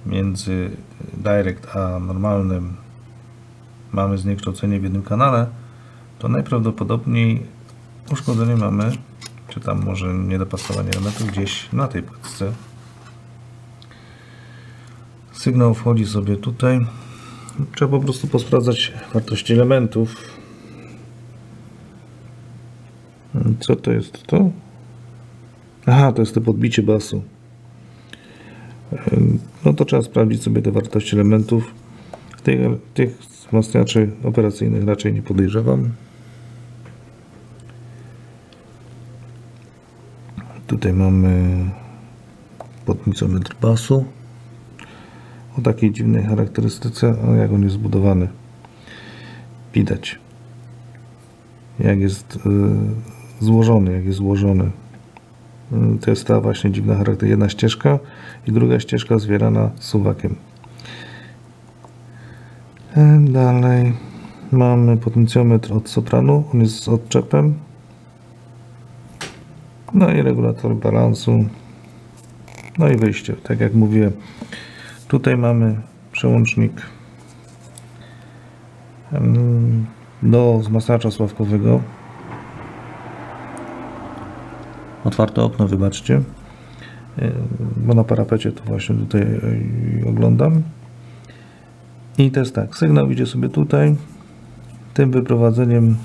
między Direct a normalnym mamy zniekształcenie w jednym kanale, to najprawdopodobniej uszkodzenie mamy, czy tam może niedopasowanie elementów gdzieś na tej płytce. Sygnał wchodzi sobie tutaj. Trzeba po prostu posprawdzać wartości elementów. Co to jest to? Aha, to jest to podbicie basu. No to trzeba sprawdzić sobie te wartości elementów. Tych, tych wzmacniaczy operacyjnych raczej nie podejrzewam. Tutaj mamy podmicometr basu o takiej dziwnej charakterystyce, o jak on jest zbudowany. Widać jak jest y, złożony, jak jest złożony. Y, to jest ta właśnie dziwna charakterystyka. Jedna ścieżka i druga ścieżka zwierana suwakiem. E, dalej mamy potencjometr od sopranu, on jest z odczepem. No i regulator balansu. No i wyjście, tak jak mówiłem. Tutaj mamy przełącznik do wzmacniacza sławkowego. Otwarte okno, wybaczcie. Bo na parapecie to właśnie tutaj e, oglądam. I to jest tak, sygnał idzie sobie tutaj. Tym wyprowadzeniem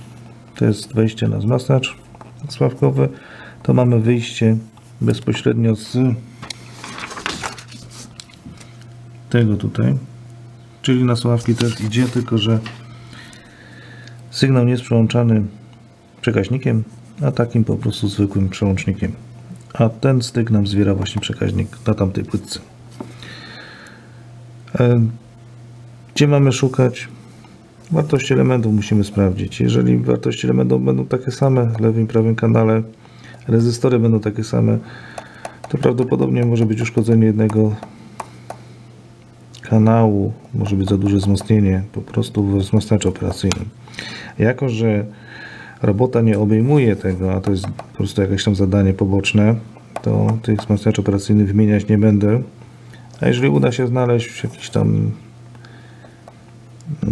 to jest wejście na wzmacniacz sławkowy. To mamy wyjście bezpośrednio z tego tutaj. Czyli na sławki też idzie, tylko że sygnał nie jest przełączany przekaźnikiem, a takim po prostu zwykłym przełącznikiem. A ten styk nam zwiera właśnie przekaźnik na tamtej płytce. E, gdzie mamy szukać? Wartości elementów musimy sprawdzić. Jeżeli wartości elementów będą takie same w lewym i prawym kanale, rezystory będą takie same, to prawdopodobnie może być uszkodzenie jednego kanału, może być za duże wzmocnienie po prostu w wzmacniaczu operacyjnym. Jako, że robota nie obejmuje tego, a to jest po prostu jakieś tam zadanie poboczne, to tych wzmacniaczy operacyjnych wymieniać nie będę. A jeżeli uda się znaleźć jakiś tam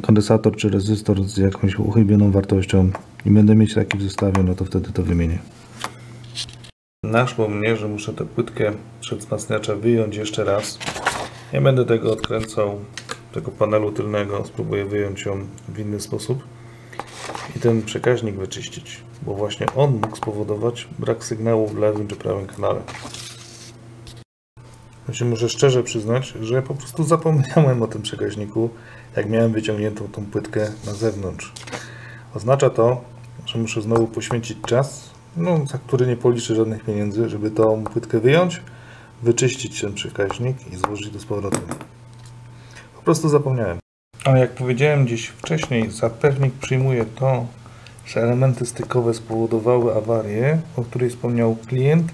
kondensator czy rezystor z jakąś uchybioną wartością i będę mieć taki w zestawie, no to wtedy to wymienię. Naszło mnie, że muszę tę płytkę przed wzmacniacza wyjąć jeszcze raz. Nie będę tego odkręcał, tego panelu tylnego, spróbuję wyjąć ją w inny sposób i ten przekaźnik wyczyścić, bo właśnie on mógł spowodować brak sygnału w lewym czy prawym kanale. Ja się muszę szczerze przyznać, że po prostu zapomniałem o tym przekaźniku, jak miałem wyciągniętą tą płytkę na zewnątrz. Oznacza to, że muszę znowu poświęcić czas, no, za który nie policzę żadnych pieniędzy, żeby tą płytkę wyjąć, wyczyścić ten przekaźnik i złożyć go z powrotem. Po prostu zapomniałem. Ale jak powiedziałem gdzieś wcześniej, zapewnik przyjmuje to, że elementy stykowe spowodowały awarię, o której wspomniał klient,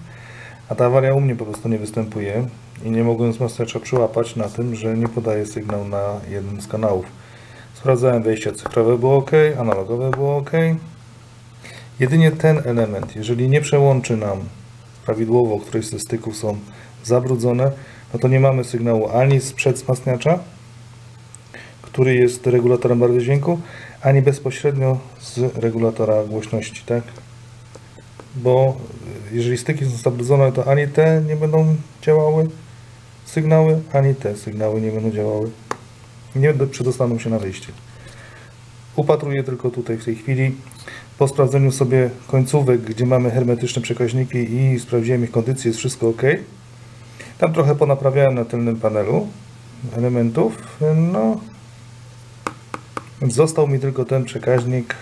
a ta awaria u mnie po prostu nie występuje i nie mogłem wzmacniacza przyłapać na tym, że nie podaje sygnał na jeden z kanałów. Sprawdzałem wejścia cyfrowe było ok, analogowe było ok. Jedynie ten element, jeżeli nie przełączy nam prawidłowo, któreś ze styków są zabrudzone, no to nie mamy sygnału ani sprzed wzmacniacza, który jest regulatorem barwy dźwięku, ani bezpośrednio z regulatora głośności, tak? Bo jeżeli styki są zabrudzone, to ani te nie będą działały sygnały, ani te sygnały nie będą działały. Nie przedostaną się na wyjście. Upatruję tylko tutaj w tej chwili. Po sprawdzeniu sobie końcówek, gdzie mamy hermetyczne przekaźniki i sprawdziłem ich kondycję, jest wszystko ok. Tam trochę ponaprawiałem na tylnym panelu elementów. No, Został mi tylko ten przekaźnik,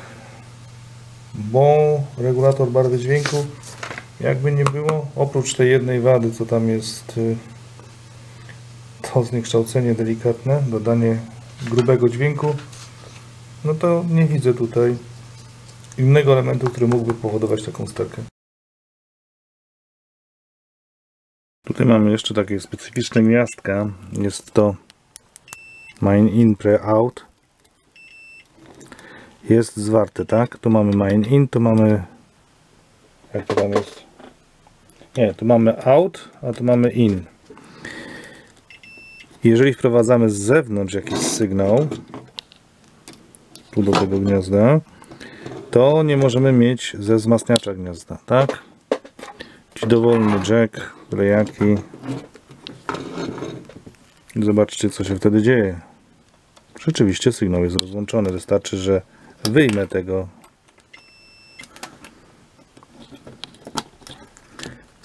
bo regulator barwy dźwięku, jakby nie było, oprócz tej jednej wady, co tam jest y, to zniekształcenie delikatne, dodanie grubego dźwięku, no to nie widzę tutaj innego elementu, który mógłby powodować taką sterkę. Tutaj mamy jeszcze takie specyficzne gniazdka. Jest to main in pre out jest zwarte, tak? Tu mamy main in, tu mamy jak to tam jest? Nie, tu mamy out, a tu mamy in. Jeżeli wprowadzamy z zewnątrz jakiś sygnał tu do tego gniazda, to nie możemy mieć ze wzmacniacza gniazda, tak? Ci dowolny jack, lejaki. Zobaczcie, co się wtedy dzieje. Rzeczywiście sygnał jest rozłączony. Wystarczy, że wyjmę tego.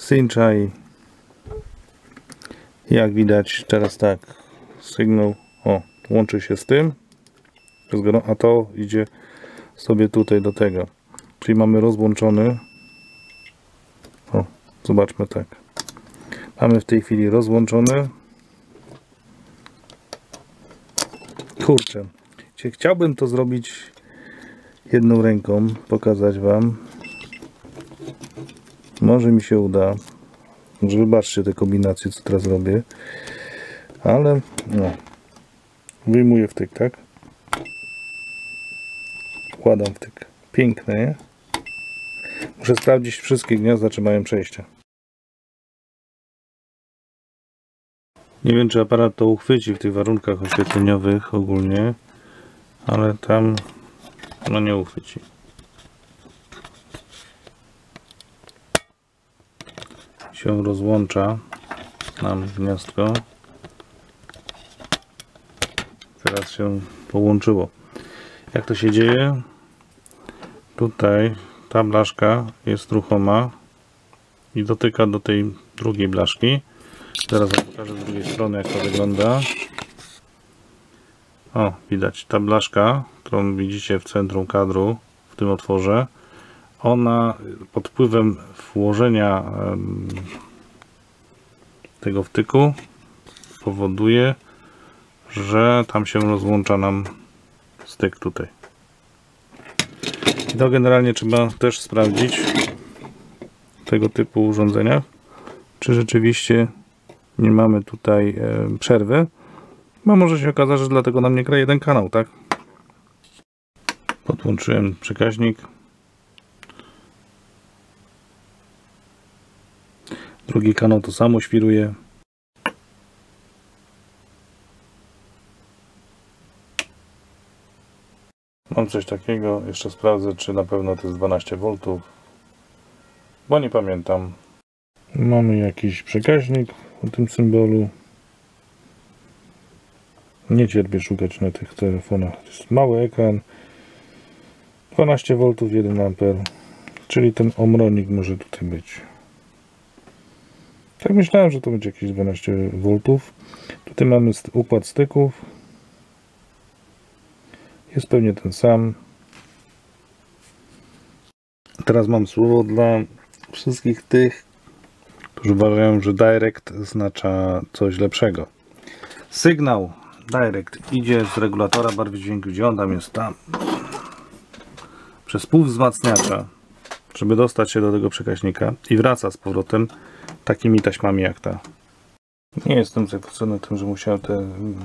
Cincha i jak widać teraz tak. Sygnał o łączy się z tym. A to idzie sobie tutaj do tego. Czyli mamy rozłączony. O zobaczmy tak mamy w tej chwili rozłączony kurczę chciałbym to zrobić jedną ręką pokazać Wam. Może mi się uda. Może wybaczcie te kombinacje, co teraz robię. Ale no. Wyjmuję wtyk, tak? Wkładam wtyk. Piękne, nie? Muszę sprawdzić wszystkie gniazda, czy mają przejścia. Nie wiem, czy aparat to uchwyci w tych warunkach oświetleniowych ogólnie, ale tam no nie uchwyci. Się rozłącza nam gniazdko. Teraz się połączyło. Jak to się dzieje? Tutaj ta blaszka jest ruchoma i dotyka do tej drugiej blaszki. Teraz wam pokażę z drugiej strony jak to wygląda. O, widać ta blaszka, którą widzicie w centrum kadru, w tym otworze, ona pod wpływem włożenia tego wtyku powoduje, że tam się rozłącza nam styk tutaj. I to generalnie trzeba też sprawdzić w tego typu urządzeniach, czy rzeczywiście nie mamy tutaj przerwy. No może się okazać, że dlatego nam nie gra jeden kanał, tak? Podłączyłem przekaźnik. Drugi kanał to samo świruje. Mam coś takiego, jeszcze sprawdzę, czy na pewno to jest 12 V. Bo nie pamiętam. Mamy jakiś przekaźnik o tym symbolu. Nie cierpię szukać na tych telefonach. To jest mały ekran. 12V 1 A. Czyli ten omronik może tutaj być. Tak myślałem, że to będzie jakieś 12V. Tutaj mamy układ styków. Jest pewnie ten sam. Teraz mam słowo dla wszystkich tych, Niektórzy uważają, że direct oznacza coś lepszego. Sygnał direct idzie z regulatora barwy dźwięku, gdzie on tam jest tam. Przez pół wzmacniacza, żeby dostać się do tego przekaźnika i wraca z powrotem takimi taśmami jak ta. Nie jestem zachwycony tym, że musiałem tę mm,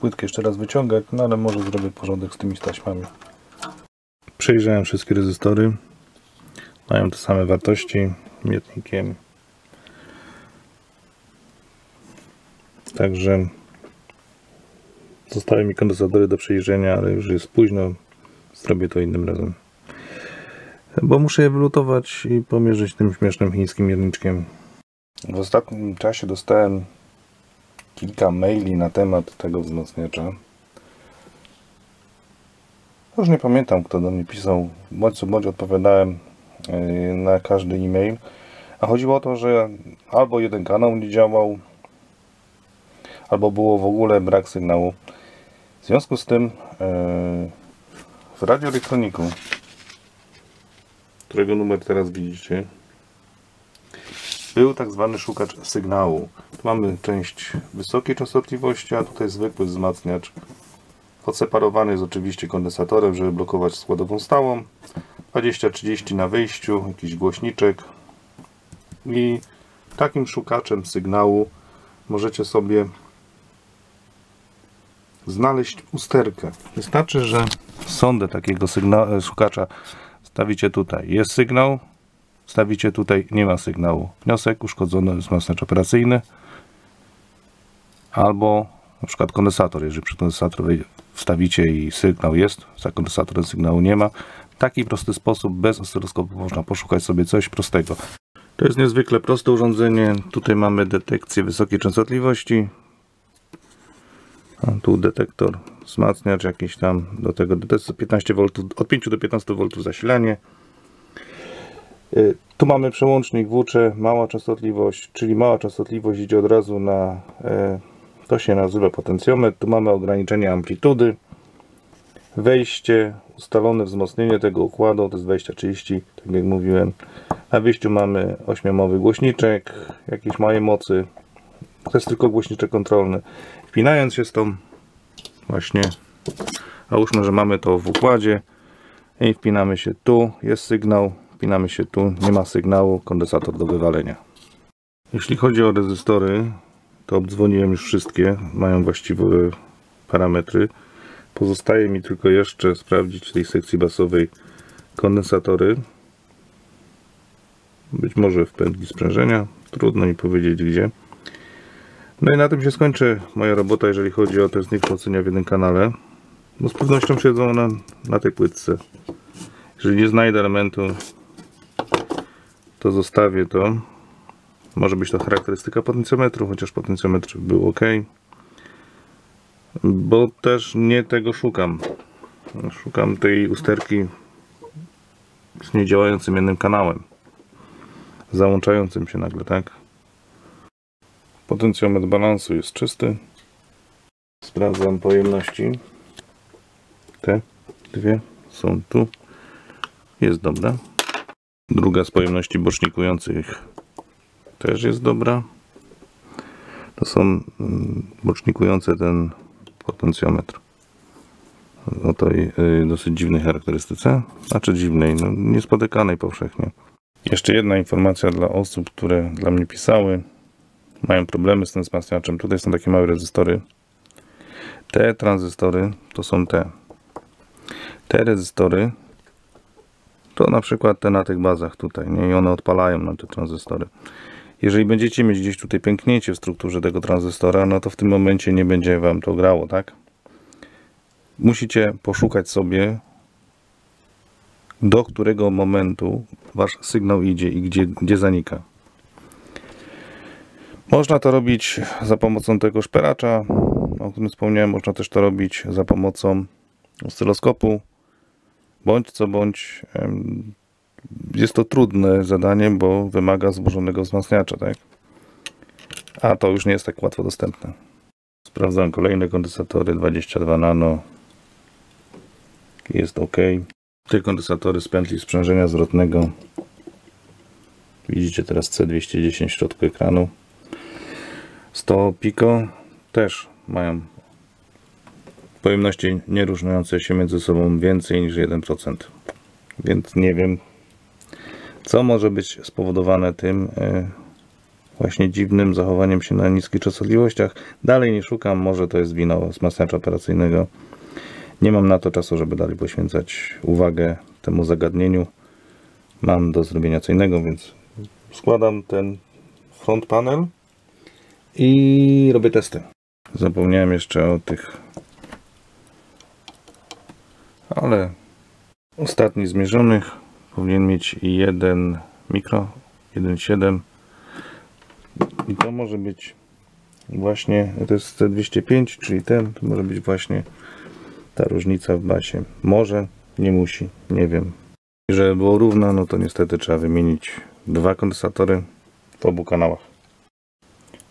płytkę jeszcze raz wyciągać, no ale może zrobię porządek z tymi taśmami. Przejrzałem wszystkie rezystory. Mają te same wartości mietnikiem. Także zostały mi kondensatory do przejrzenia, ale już jest późno. Zrobię to innym razem. Bo muszę je wylutować i pomierzyć tym śmiesznym chińskim mierniczkiem. W ostatnim czasie dostałem kilka maili na temat tego wzmacniacza. Już nie pamiętam, kto do mnie pisał. Bądź co bądź odpowiadałem yy, na każdy e-mail. A chodziło o to, że albo jeden kanał nie działał, albo było w ogóle brak sygnału. W związku z tym w radioelektroniku, którego numer teraz widzicie, był tak zwany szukacz sygnału. Tu mamy część wysokiej częstotliwości, a tutaj zwykły wzmacniacz. Odseparowany jest oczywiście kondensatorem, żeby blokować składową stałą. 20-30 na wyjściu, jakiś głośniczek. I takim szukaczem sygnału możecie sobie znaleźć usterkę. Wystarczy, że sondę takiego szukacza stawicie tutaj. Jest sygnał, stawicie tutaj, nie ma sygnału. Wniosek, uszkodzony wzmacniacz operacyjny albo na przykład kondensator, jeżeli przy kondensatorze wstawicie i sygnał jest, za kondensatorem sygnału nie ma. W taki prosty sposób, bez oscyloskopu można poszukać sobie coś prostego. To jest niezwykle proste urządzenie. Tutaj mamy detekcję wysokiej częstotliwości. A tu detektor, wzmacniacz jakiś tam, do tego 15 V, od 5 do 15 V zasilanie. Y, tu mamy przełącznik włócze, mała częstotliwość, czyli mała częstotliwość idzie od razu na, e, to się nazywa potencjometr. Tu mamy ograniczenie amplitudy, wejście, ustalone wzmocnienie tego układu, to jest 20-30, tak jak mówiłem. Na wyjściu mamy 8 głośniczek, jakiejś małej mocy. To jest tylko głośniczek kontrolny. Wpinając się z tą właśnie, załóżmy, że mamy to w układzie i wpinamy się tu, jest sygnał, Wpinamy się tu, nie ma sygnału, kondensator do wywalenia. Jeśli chodzi o rezystory, to obdzwoniłem już wszystkie, mają właściwe parametry. Pozostaje mi tylko jeszcze sprawdzić w tej sekcji basowej kondensatory. Być może w pętli sprężenia, trudno mi powiedzieć gdzie. No i na tym się skończy moja robota, jeżeli chodzi o te zniekształcenia w jednym kanale. Bo z pewnością siedzą one na tej płytce. Jeżeli nie znajdę elementu, to zostawię to. Może być to charakterystyka potencjometru, chociaż potencjometr był ok. Bo też nie tego szukam. Szukam tej usterki z niedziałającym jednym kanałem. Załączającym się nagle, tak? Potencjometr balansu jest czysty. Sprawdzam pojemności. Te dwie są tu. Jest dobra. Druga z pojemności bocznikujących też jest dobra. To są mm, bocznikujące ten potencjometr. O tej y, dosyć dziwnej charakterystyce. Znaczy dziwnej, no niespotykanej powszechnie. Jeszcze jedna informacja dla osób, które dla mnie pisały. Mają problemy z tym wzmacniaczem. Tutaj są takie małe rezystory. Te tranzystory to są te. Te rezystory to na przykład te na tych bazach tutaj, nie? I one odpalają nam te tranzystory. Jeżeli będziecie mieć gdzieś tutaj pęknięcie w strukturze tego tranzystora, no to w tym momencie nie będzie Wam to grało, tak? Musicie poszukać sobie, do którego momentu Wasz sygnał idzie i gdzie, gdzie zanika. Można to robić za pomocą tego szperacza, o którym wspomniałem. Można też to robić za pomocą oscyloskopu bądź co bądź jest to trudne zadanie, bo wymaga złożonego wzmacniacza, tak? A to już nie jest tak łatwo dostępne. Sprawdzam kolejne kondensatory 22 nano. Jest ok. Te kondensatory z pętli sprzężenia zwrotnego Widzicie teraz C210 w środku ekranu. 100 Pico też mają pojemności nie różniące się między sobą więcej niż 1%. Więc nie wiem, co może być spowodowane tym e, właśnie dziwnym zachowaniem się na niskich częstotliwościach. Dalej nie szukam, może to jest wino wzmacniacza operacyjnego. Nie mam na to czasu, żeby dalej poświęcać uwagę temu zagadnieniu. Mam do zrobienia co innego, więc składam ten front panel i robię testy. Zapomniałem jeszcze o tych, ale ostatni zmierzonych powinien mieć 1 mikro, 1,7 i to może być właśnie, to jest C205, czyli ten, to może być właśnie ta różnica w basie. Może, nie musi, nie wiem. I żeby było równo, no to niestety trzeba wymienić dwa kondensatory w obu kanałach.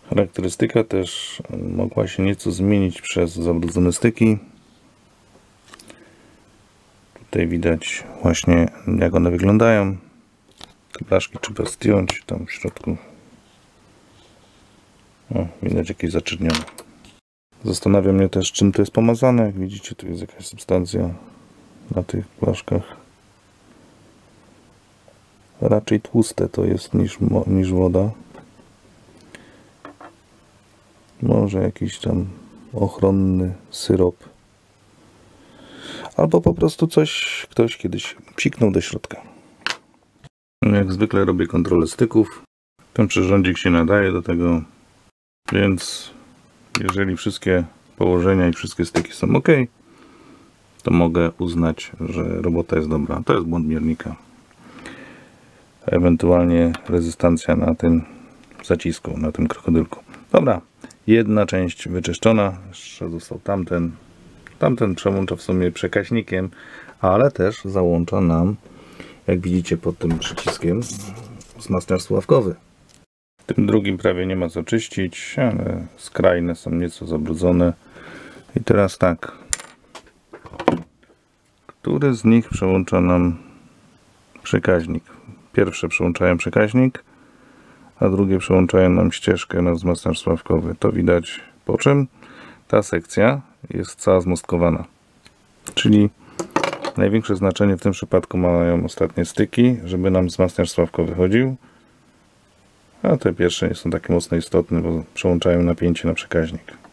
Charakterystyka też mogła się nieco zmienić przez zabrudzone styki. Tutaj widać właśnie jak one wyglądają. Te blaszki trzeba zdjąć tam w środku. O, widać jakieś zaczernione. Zastanawia mnie też czym to jest pomazane. Jak widzicie tu jest jakaś substancja na tych blaszkach. Raczej tłuste to jest niż, niż woda. Może jakiś tam ochronny syrop. Albo po prostu coś ktoś kiedyś psiknął do środka. Jak zwykle robię kontrolę styków. Ten przyrządzik się nadaje do tego, więc jeżeli wszystkie położenia i wszystkie styki są ok, to mogę uznać, że robota jest dobra. To jest błąd miernika. Ewentualnie rezystancja na tym zacisku, na tym krokodylku. Dobra, jedna część wyczyszczona, jeszcze został tamten. Tamten przełącza w sumie przekaźnikiem, ale też załącza nam, jak widzicie pod tym przyciskiem, wzmacniacz sławkowy. Tym drugim prawie nie ma co czyścić, ale skrajne są nieco zabrudzone. I teraz tak. Który z nich przełącza nam przekaźnik? Pierwsze przełączają przekaźnik, a drugie przełączają nam ścieżkę na wzmacniacz sławkowy. To widać po czym ta sekcja jest cała zmostkowana. Czyli największe znaczenie w tym przypadku mają ostatnie styki, żeby nam wzmacniacz sławkowy chodził. A te pierwsze nie są takie mocno istotne, bo przełączają napięcie na przekaźnik.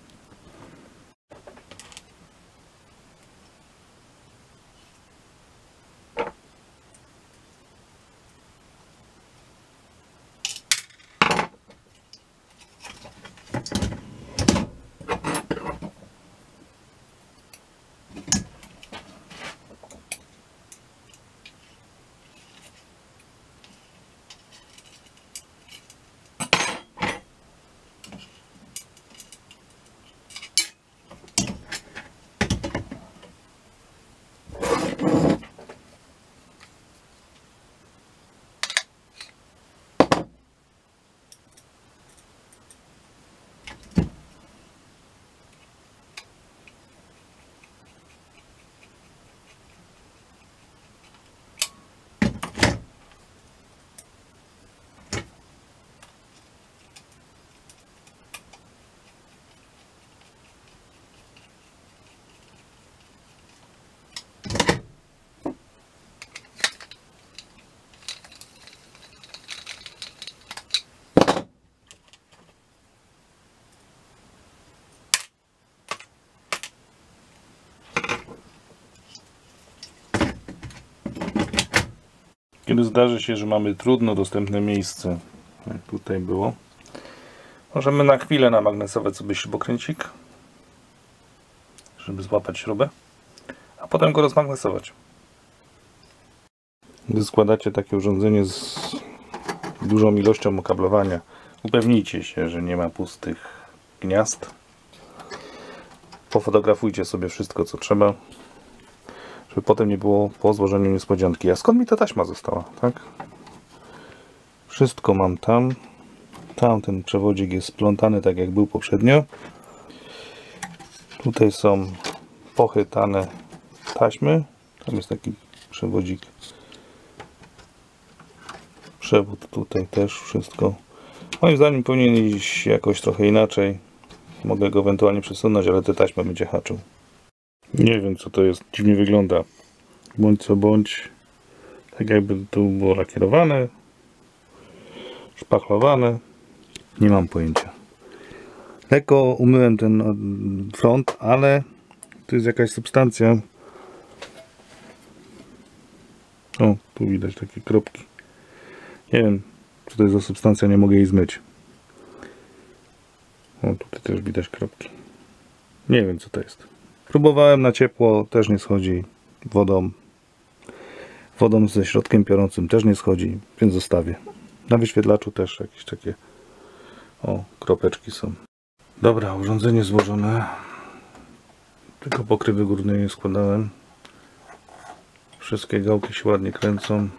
Kiedy zdarzy się, że mamy trudno dostępne miejsce, jak tutaj było, możemy na chwilę namagnesować sobie śrubokręcik, żeby złapać śrubę, a potem go rozmagnesować. Gdy składacie takie urządzenie z dużą ilością okablowania, upewnijcie się, że nie ma pustych gniazd. Pofotografujcie sobie wszystko, co trzeba żeby potem nie było po złożeniu niespodzianki. A skąd mi ta taśma została, tak? Wszystko mam tam. Tam ten przewodzik jest splątany tak jak był poprzednio. Tutaj są pochytane taśmy. Tam jest taki przewodzik Przewód tutaj też wszystko. Moim zdaniem powinien iść jakoś trochę inaczej. Mogę go ewentualnie przesunąć, ale te taśmę będzie haczył. Nie wiem co to jest. Dziwnie wygląda. Bądź co bądź. Tak jakby tu było lakierowane. Szpachlowane. Nie mam pojęcia. Lekko umyłem ten front, ale tu jest jakaś substancja. O, tu widać takie kropki. Nie wiem, co to jest za substancja, nie mogę jej zmyć. O, tutaj też widać kropki. Nie wiem, co to jest. Próbowałem na ciepło, też nie schodzi. Wodą. Wodą ze środkiem piorącym też nie schodzi, więc zostawię. Na wyświetlaczu też jakieś takie o, kropeczki są. Dobra, urządzenie złożone. Tylko pokrywy górnej nie składałem. Wszystkie gałki się ładnie kręcą.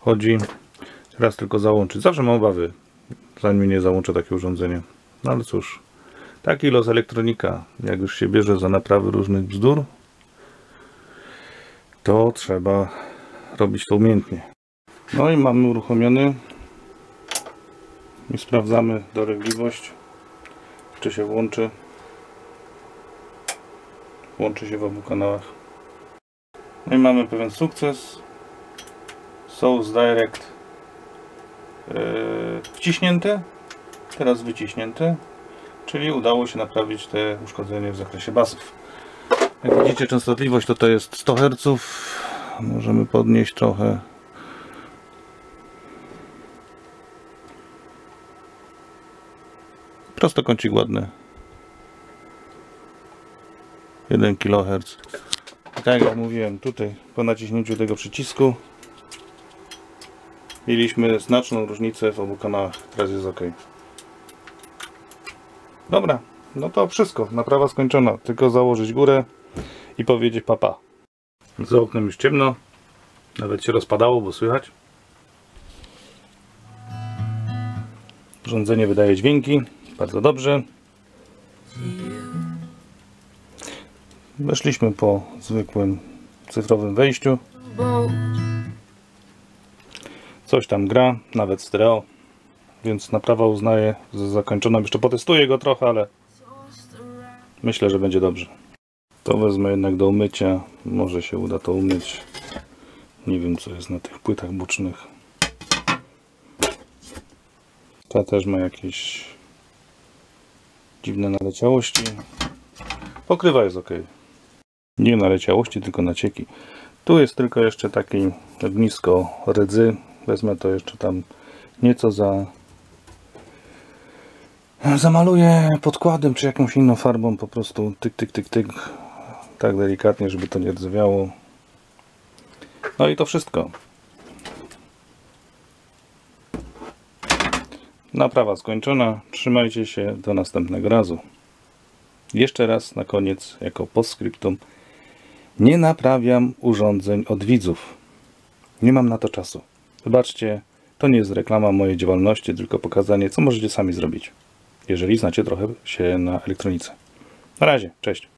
Chodzi. Teraz tylko załączyć. Zawsze mam obawy, zanim nie załączę takie urządzenie. No ale cóż, taki los elektronika. Jak już się bierze za naprawy różnych bzdur, to trzeba robić to umiejętnie. No i mamy uruchomiony. I sprawdzamy dolegliwość. Czy się włączy. Włączy się w obu kanałach. No i mamy pewien sukces. Source Direct yy, wciśnięte teraz wyciśnięte czyli udało się naprawić te uszkodzenie w zakresie basów jak widzicie częstotliwość to to jest 100 Hz możemy podnieść trochę Prostokącik ładny. 1 kHz. Tak jak mówiłem, tutaj po naciśnięciu tego przycisku mieliśmy znaczną różnicę w obu kanałach. Teraz jest ok. Dobra, no to wszystko. Naprawa skończona. Tylko założyć górę i powiedzieć papa. Za oknem już ciemno. Nawet się rozpadało, bo słychać. Urządzenie wydaje dźwięki. Bardzo dobrze. Weszliśmy po zwykłym cyfrowym wejściu. Coś tam gra, nawet stereo. Więc naprawa uznaję za zakończoną. Jeszcze potestuję go trochę, ale myślę, że będzie dobrze. To wezmę jednak do umycia. Może się uda to umyć. Nie wiem co jest na tych płytach bocznych. Ta też ma jakieś dziwne naleciałości. Pokrywa jest ok. Nie naleciałości, tylko nacieki. Tu jest tylko jeszcze takie ognisko rydzy. Wezmę to jeszcze tam nieco za zamaluję podkładem czy jakąś inną farbą po prostu tyk, tyk, tyk, tyk tak delikatnie, żeby to nie rdzewiało no i to wszystko Naprawa skończona. Trzymajcie się do następnego razu. Jeszcze raz na koniec, jako postscriptum, nie naprawiam urządzeń od widzów. Nie mam na to czasu. Wybaczcie, to nie jest reklama mojej działalności, tylko pokazanie, co możecie sami zrobić, jeżeli znacie trochę się na elektronice. Na razie, cześć.